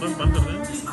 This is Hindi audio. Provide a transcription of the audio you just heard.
बस बंद कर दें।